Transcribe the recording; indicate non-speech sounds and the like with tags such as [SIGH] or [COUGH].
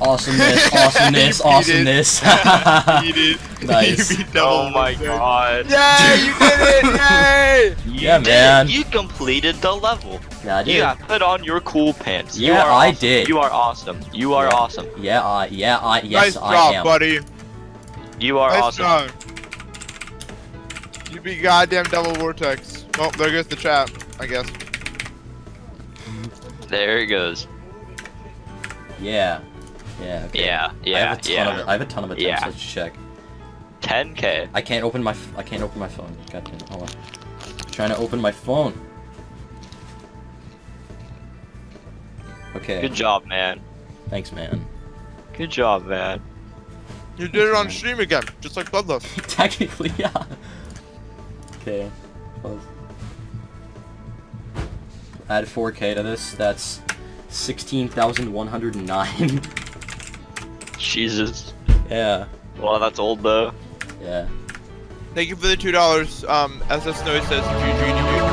Awesomeness, [LAUGHS] awesomeness, You awesomeness. [LAUGHS] You did. [LAUGHS] Nice. You beat Devil Oh my Vortex. god. Yay! You did it! Yay! You Yeah, did man. it. You completed the level. yeah, I did. You put on your cool pants. you Yeah, are I awesome. did. You are awesome. You are Yeah. awesome. Yeah, I, yeah, I, yes, nice I job, am. buddy. You are nice awesome. job. You beat goddamn Devil Vortex. Oh, there goes the chat. I guess. There it goes. Yeah. Yeah. Okay. Yeah, I yeah, have a ton yeah. of I have a ton of attempts. Yeah. Let's check. 10k. I can't open my f- I can't open my phone. God damn. Hold on. trying to open my phone. Okay. Good job, man. Thanks, man. Good job, man. You did it on stream again, just like Bloodlust. [LAUGHS] Technically, yeah. Okay. Close. Add 4K to this. That's 16,109. [LAUGHS] Jesus. yeah. Well, that's old though. Yeah. Thank you for the two dollars. Um, SS Snowy says, GG, Yeah.